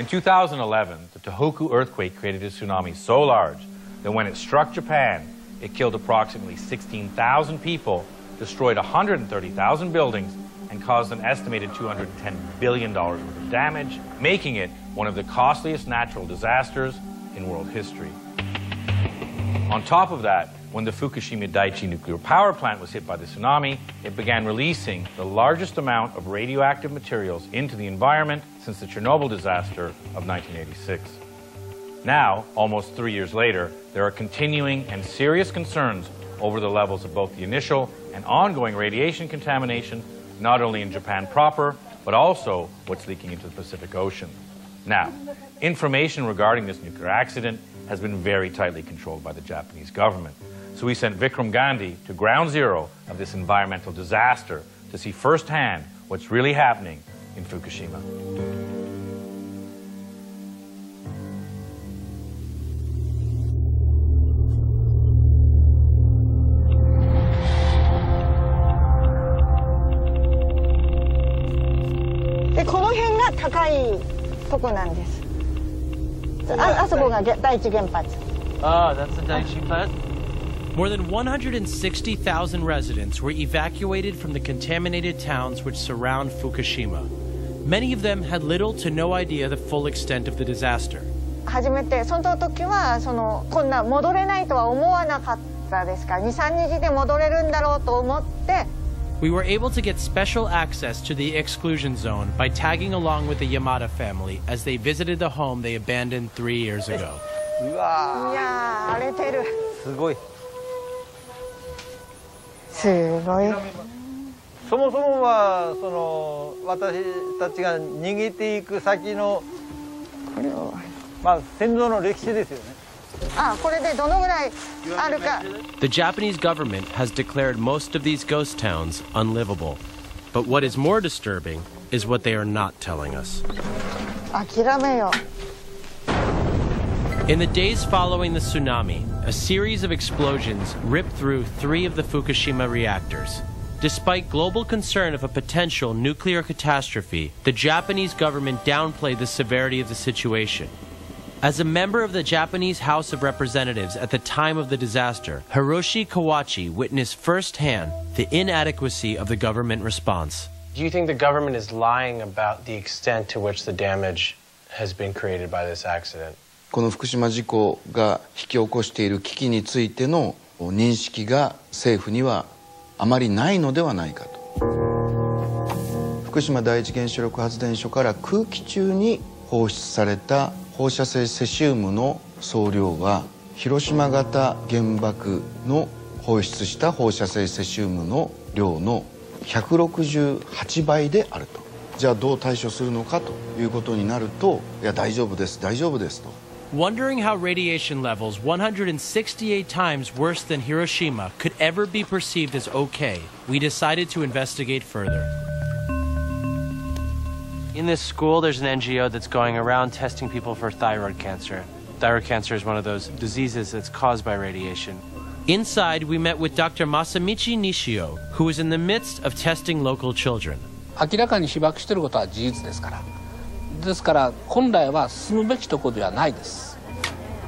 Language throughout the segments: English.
In 2011, the Tohoku earthquake created a tsunami so large that when it struck Japan, it killed approximately 16,000 people, destroyed 130,000 buildings, and caused an estimated $210 billion worth of damage, making it one of the costliest natural disasters in world history. On top of that, when the Fukushima Daiichi nuclear power plant was hit by the tsunami, it began releasing the largest amount of radioactive materials into the environment since the Chernobyl disaster of 1986. Now, almost three years later, there are continuing and serious concerns over the levels of both the initial and ongoing radiation contamination, not only in Japan proper, but also what's leaking into the Pacific Ocean. Now, information regarding this nuclear accident has been very tightly controlled by the Japanese government. So we sent Vikram Gandhi to ground zero of this environmental disaster to see firsthand what's really happening in Fukushima. Ah, that's the Daiichi plant? More than 160,000 residents were evacuated from the contaminated towns which surround Fukushima. Many of them had little to no idea the full extent of the disaster. 初めてその時はそのこんな戻れないとは思わなかったですから23日で戻れるんだろうと思って We were able to get special access to the exclusion zone by tagging along with the Yamada family as they visited the home they abandoned three years ago. いや荒れてるすごい。 すごいそもそもはその私たちが逃げていく先のこれをまあ戦争の歴史ですよねあこれでどのぐらいあるか The Japanese government has declared most of these ghost towns unlivable. But what is more disturbing is what they are not telling us. 諦めよ In the days following the tsunami, a series of explosions ripped through three of the Fukushima reactors. Despite global concern of a potential nuclear catastrophe, the Japanese government downplayed the severity of the situation. As a member of the Japanese House of Representatives at the time of the disaster, Hiroshi Kawauchi witnessed firsthand the inadequacy of the government response. Do you think the government is lying about the extent to which the damage has been created by this accident? この福島事故が引き起こしている危機についての認識が政府にはあまりないのではないかと。福島第一原子力発電所から空気中に放出された放射性セシウムの総量は広島型原爆の放出した放射性セシウムの量の168倍であると。じゃあどう対処するのかということになるといや大丈夫です大丈夫ですと。Wondering how radiation levels 168 times worse than Hiroshima could ever be perceived as okay, we decided to investigate further. In this school, there's an NGO that's going around testing people for thyroid cancer. Thyroid cancer is one of those diseases that's caused by radiation. Inside, we met with Dr. Masamichi Nishio, who is in the midst of testing local children. 明らかに被爆していることは事実ですから ですから本来は進むべきところではないです。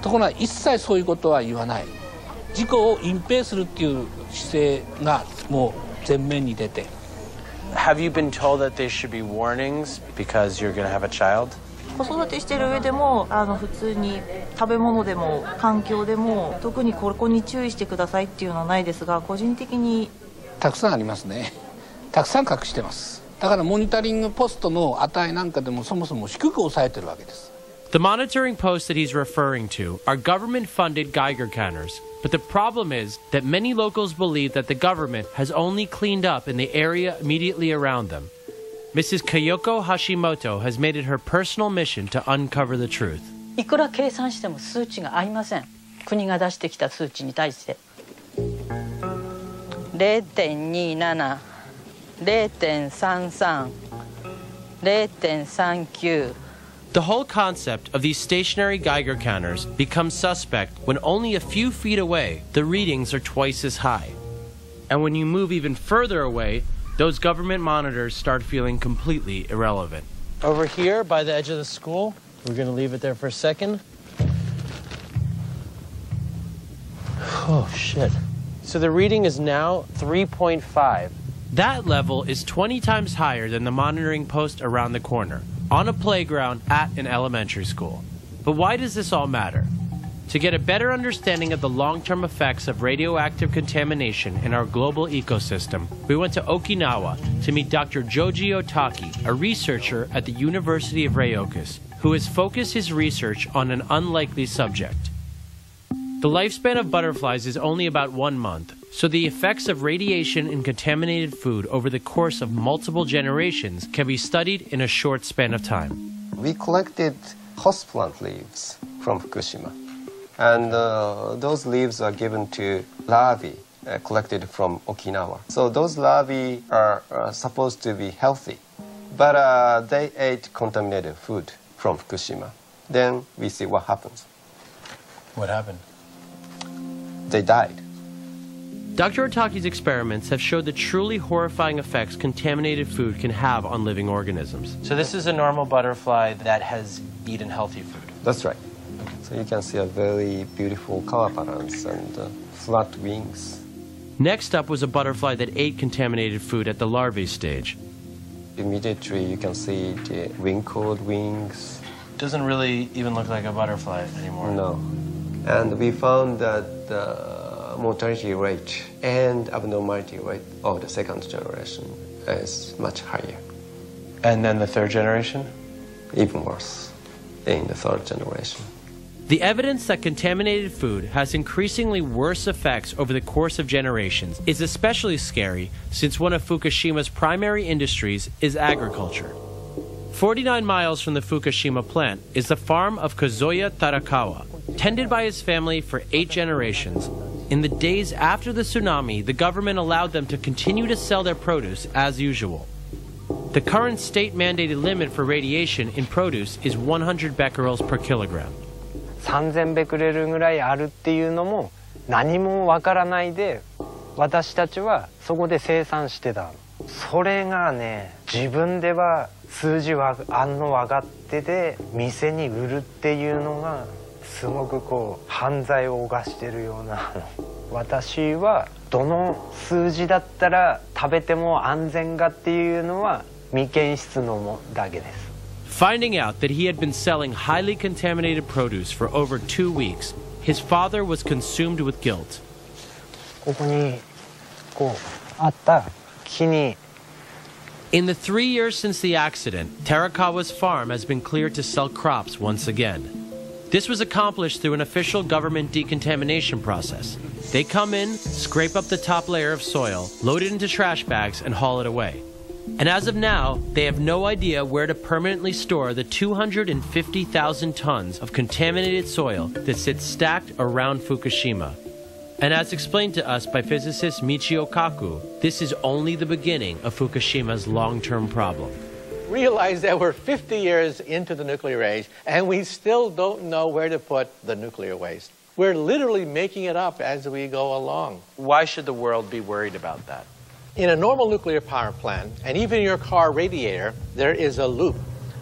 ところが一切そういうことは言わない。事故を隠蔽するっていう姿勢がもう前面に出て。Have you been told that there should be warnings because you're going to have a child? 子育てしてる上でもあの普通に食べ物でも環境でも特にここに注意してくださいっていうのはないですが個人的に。たくさんありますね。たくさん隠してますだからモニタリングポストの値なんかでもそもそも低く抑えてるわけです The monitoring posts that he's referring to are government funded Geiger counters, but the problem is that many locals believe that the government has only cleaned up in the area immediately around them. Mrs. Kayoko Hashimoto has made it her personal mission to uncover the truth. いくら計算しても数値が合いません国が出してきた数値に対して0.27 0.33 0.39 The whole concept of these stationary Geiger counters becomes suspect when only a few feet away the readings are twice as high. And when you move even further away, those government monitors start feeling completely irrelevant. Over here by the edge of the school, We're going to leave it there for a second. Oh, shit. So the reading is now 3.5. That level is 20 times higher than the monitoring post around the corner, on a playground at an elementary school. But why does this all matter? To get a better understanding of the long term effects of radioactive contamination in our global ecosystem, we went to Okinawa to meet Dr. Joji Otaki, a researcher at the University of Ryukyus, who has focused his research on an unlikely subject. The lifespan of butterflies is only about one month, so the effects of radiation in contaminated food over the course of multiple generations can be studied in a short span of time. We collected host plant leaves from Fukushima, and uh, those leaves are given to larvae uh, collected from Okinawa. So those larvae are, are supposed to be healthy, but uh, they ate contaminated food from Fukushima. Then we see what happens. What happened? They died. Dr. Otaki's experiments have showed the truly horrifying effects contaminated food can have on living organisms. So this is a normal butterfly that has eaten healthy food. That's right. So you can see a very beautiful color balance and uh, flat wings. Next up was a butterfly that ate contaminated food at the larvae stage. Immediately you can see the wrinkled wings. Doesn't really even look like a butterfly anymore. No. And we found that the mortality rate and abnormality rate of the second generation is much higher. And then the third generation? Even worse in the third generation. The evidence that contaminated food has increasingly worse effects over the course of generations is especially scary since one of Fukushima's primary industries is agriculture. 49 miles from the Fukushima plant is the farm of Kazuya Tarukawa, tended by his family for eight generations. In the days after the tsunami, the government allowed them to continue to sell their produce as usual. The current state mandated limit for radiation in produce is 100 becquerels per kilogram. 3000ベクレルぐらいあるっていうのも何もわからないで私たちはそこで生産してたそれがね自分では数字はあんの分かってて店に売るっていうのが すごくこう犯罪を犯してるような私はどの数字だったら食べても安全かっていうのは未検出のもだけです Finding out that he had been selling highly contaminated produce for over two weeks, his father was consumed with guilt. ここにこうあった木に In the three years since the accident, Terakawa's farm has been cleared to sell crops once again. This was accomplished through an official government decontamination process. They come in, scrape up the top layer of soil, load it into trash bags, and haul it away. And as of now, they have no idea where to permanently store the 250,000 tons of contaminated soil that sits stacked around Fukushima. And as explained to us by physicist Michio Kaku, this is only the beginning of Fukushima's long term problem. Realize that we're 50 years into the nuclear age and we still don't know where to put the nuclear waste. We're literally making it up as we go along. Why should the world be worried about that? In a normal nuclear power plant, and even your car radiator, there is a loop.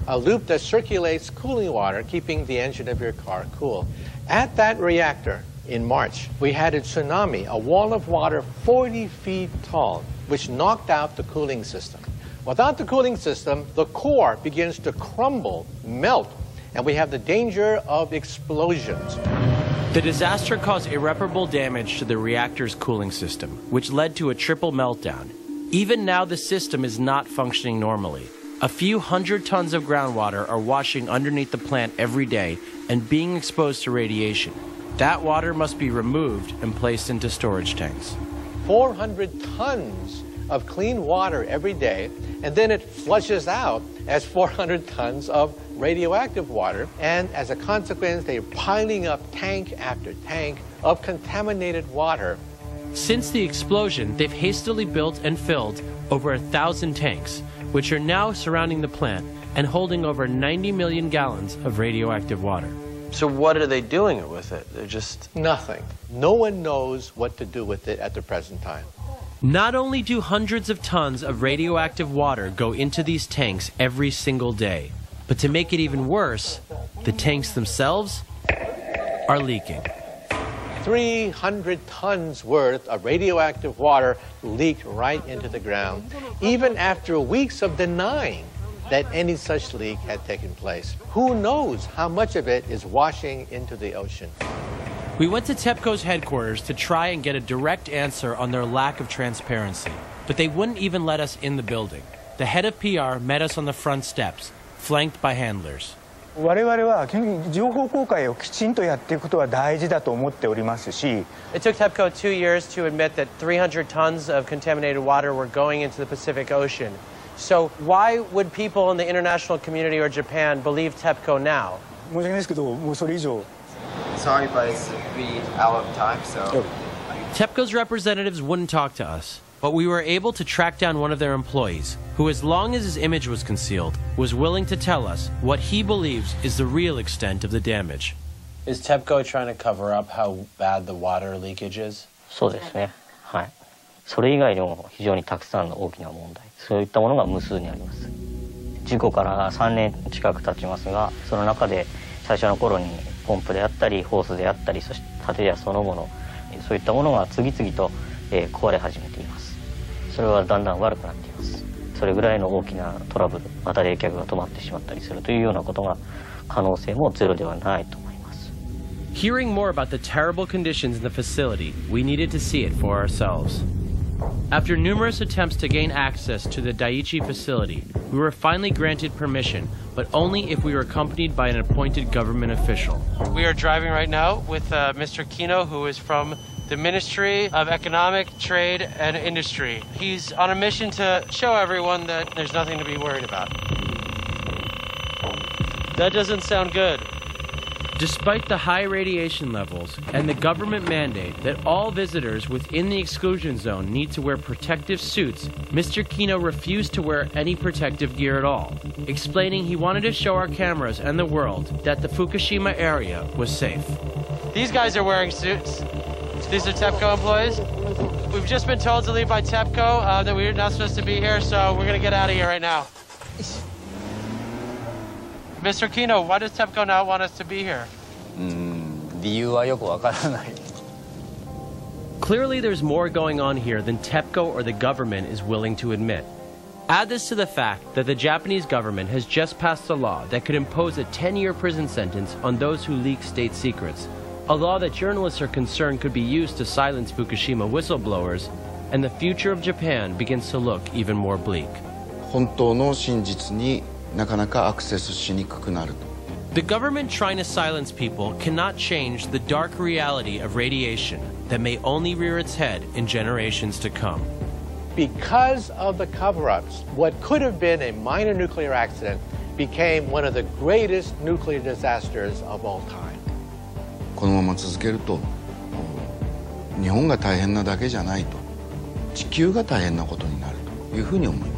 A loop that circulates cooling water, keeping the engine of your car cool. At that reactor, in March, we had a tsunami, a wall of water 40 feet tall, which knocked out the cooling system. Without the cooling system, the core begins to crumble, melt, and we have the danger of explosions. The disaster caused irreparable damage to the reactor's cooling system, which led to a triple meltdown. Even now, the system is not functioning normally. A few hundred tons of groundwater are washing underneath the plant every day and being exposed to radiation. That water must be removed and placed into storage tanks. 400 tons of clean water every day, and then it flushes out as 400 tons of radioactive water. And as a consequence, they're piling up tank after tank of contaminated water. Since the explosion, they've hastily built and filled over a thousand tanks, which are now surrounding the plant and holding over 90 million gallons of radioactive water. So what are they doing with it? They're just Nothing. No one knows what to do with it at the present time. Not only do hundreds of tons of radioactive water go into these tanks every single day, but to make it even worse, The tanks themselves are leaking. 300 tons worth of radioactive water leaked right into the ground, even after weeks of denying that any such leak had taken place. Who knows how much of it is washing into the ocean? We went to TEPCO's headquarters to try and get a direct answer on their lack of transparency, but they wouldn't even let us in the building. The head of PR met us on the front steps, flanked by handlers. 我々は基本的に情報公開をきちんとやっていくことは大事だと思っておりますし It took TEPCO two years to admit that 300 tons of contaminated water were going into the Pacific Ocean. So, why would people in the international community or Japan believe TEPCO now? 申し訳ないですけどもうそれ以上 Sorry, but it's really out of time, so. TEPCO's representatives wouldn't talk to us, but we were able to track down one of their employees, who, as long as his image was concealed, was willing to tell us what he believes is the real extent of the damage. Is TEPCO trying to cover up how bad the water leakage is? そうですね。はい。それ以外にも非常にたくさんの大きな問題、そういったものが無数にあります。事故から3年近く経ちますが、その中で最初の頃に ポンプであったり、ホースであったり、そして建屋そのもの、そういったものが次々と、えー壊れ始めています。それはだんだん悪くなっています。それぐらいの大きなトラブル、また冷却が止まってしまったりするというようなことが可能性もゼロではないと思います。Hearing more about the terrible conditions in the facility, we needed to see it for ourselves. After numerous attempts to gain access to the Daiichi facility, we were finally granted permission, but only if we were accompanied by an appointed government official. We are driving right now with uh, Mr. Kino, who is from the Ministry of Economic, Trade, and Industry. He's on a mission to show everyone that there's nothing to be worried about. That doesn't sound good. Despite the high radiation levels and the government mandate that all visitors within the exclusion zone need to wear protective suits, Mr. Kino refused to wear any protective gear at all, explaining he wanted to show our cameras and the world that the Fukushima area was safe. These guys are wearing suits. These are TEPCO employees. We've just been told to leave by TEPCO uh, that we're not supposed to be here, so we're gonna get out of here right now. Mr. Kino, why does TEPCO not want us to be here? うーん理由はよくわからない Clearly, there's more going on here than TEPCO or the government is willing to admit. Add this to the fact that the Japanese government has just passed a law that could impose a 10 year prison sentence on those who leak state secrets, a law that journalists are concerned could be used to silence Fukushima whistleblowers, and the future of Japan begins to look even more bleak. 本当の真実に なかなかアクセスしにくくなると The government trying to silence people cannot change the dark reality of radiation that may only rear its head in generations to come. Because of the cover ups, what could have been a minor nuclear accident became one of the greatest nuclear disasters of all time. このまま続けると日本が大変なだけじゃないと地球が大変なことになるというふうに思います